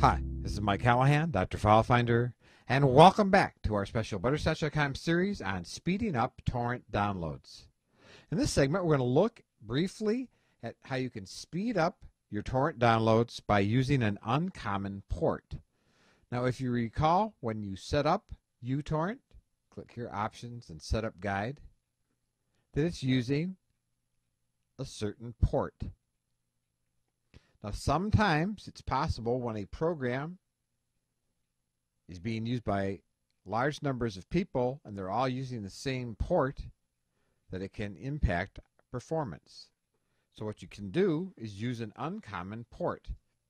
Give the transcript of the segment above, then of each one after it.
Hi, this is Mike Callahan, Dr. File Finder, and welcome back to our special Butterscotch.com series on speeding up torrent downloads. In this segment, we're going to look briefly at how you can speed up your torrent downloads by using an uncommon port. Now, if you recall, when you set up uTorrent, click here Options and Setup Guide, that it's using a certain port. Now, sometimes it's possible when a program is being used by large numbers of people and they're all using the same port that it can impact performance. So what you can do is use an uncommon port.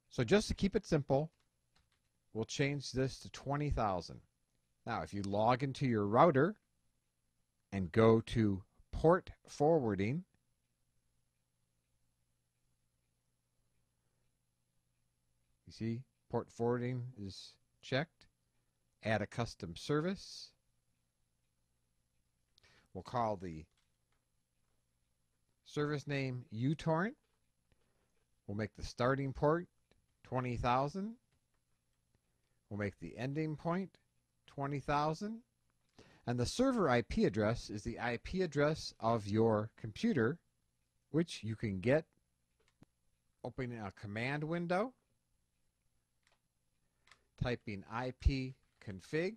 So just to keep it simple, we'll change this to 20,000. Now if you log into your router and go to port forwarding, you see port forwarding is checked. Add a custom service. We'll call the service name uTorrent. We'll make the starting port 20,000. We'll make the ending point 20,000. And the server IP address is the IP address of your computer, which you can get opening a command window, typing IP config,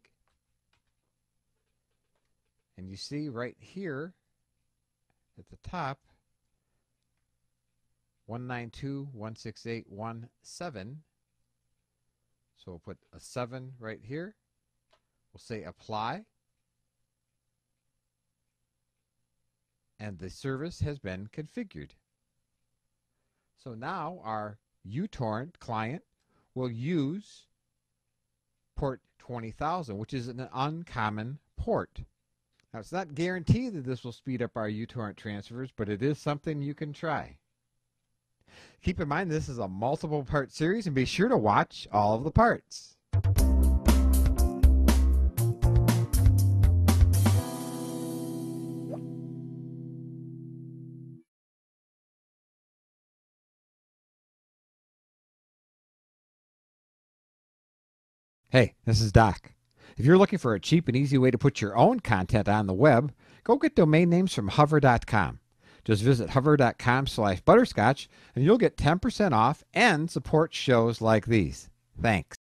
and you see right here at the top 192.168.1.7. So we'll put a 7 right here. We'll say apply. And the service has been configured. So now our uTorrent client will use port 20,000, which is an uncommon port. Now, it's not guaranteed that this will speed up our uTorrent transfers, but it is something you can try. Keep in mind this is a multiple part series and be sure to watch all of the parts. Hey, this is Doc. If you're looking for a cheap and easy way to put your own content on the web, go get domain names from hover.com. Just visit hover.com slash butterscotch and you'll get 10% off and support shows like these. Thanks.